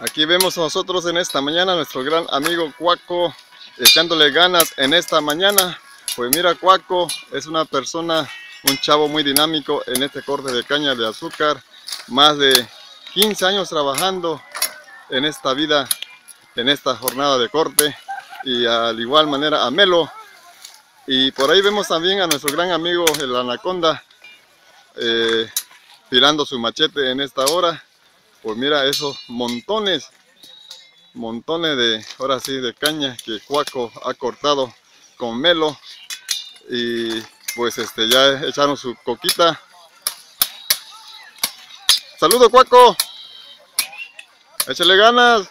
Aquí vemos nosotros en esta mañana nuestro gran amigo Cuaco echándole ganas en esta mañana. Pues mira, Cuaco es una persona, un chavo muy dinámico en este corte de caña de azúcar. Más de 15 años trabajando en esta vida, en esta jornada de corte. Y al igual manera a Melo. Y por ahí vemos también a nuestro gran amigo el Anaconda eh, tirando su machete en esta hora. Pues mira esos montones, montones de, ahora sí, de caña que Cuaco ha cortado con Melo. Y pues este ya echaron su coquita. Saludo Cuaco. Échale ganas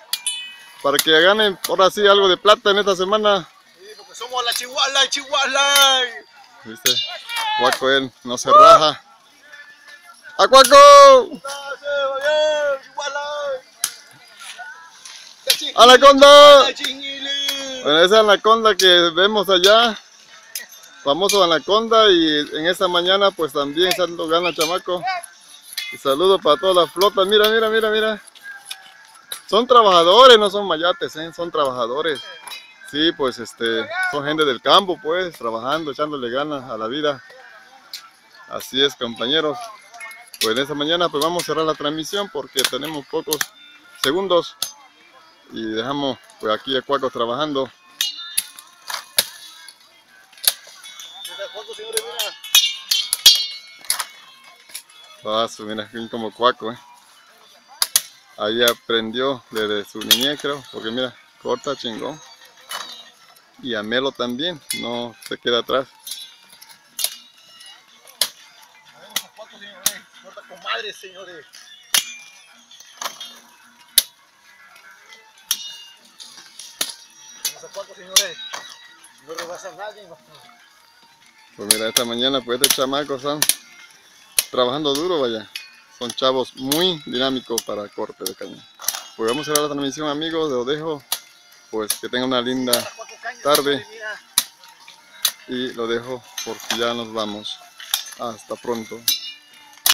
para que ganen ahora sí algo de plata en esta semana. Sí, porque somos la chihuahua, chihuahua. ¿Viste? Cuaco él no se raja. ¡A Cuaco! ¡Anaconda! Bueno, esa anaconda que vemos allá, famoso anaconda y en esta mañana pues también dando gana chamaco. Y saludo para toda la flota, mira, mira, mira, mira. Son trabajadores, no son mayates, ¿eh? son trabajadores. Sí, pues este, son gente del campo pues, trabajando, echándole ganas a la vida. Así es compañeros. Pues en esta mañana pues vamos a cerrar la transmisión porque tenemos pocos segundos y dejamos pues aquí a Cuaco trabajando. Paso, mira, como Cuaco, eh. Ahí aprendió desde su niñez creo, porque mira, corta chingón. Y a Melo también, no se queda atrás. Corta con madre, señores. Vamos a cuatro, señores. No rebasa a nadie. no. Pues mira, esta mañana pues estos chamacos están trabajando duro, vaya. Son chavos muy dinámicos para corte de caña. Pues vamos a cerrar la transmisión amigos, los dejo. Pues que tengan una linda Tarde. y lo dejo porque ya nos vamos. Hasta pronto.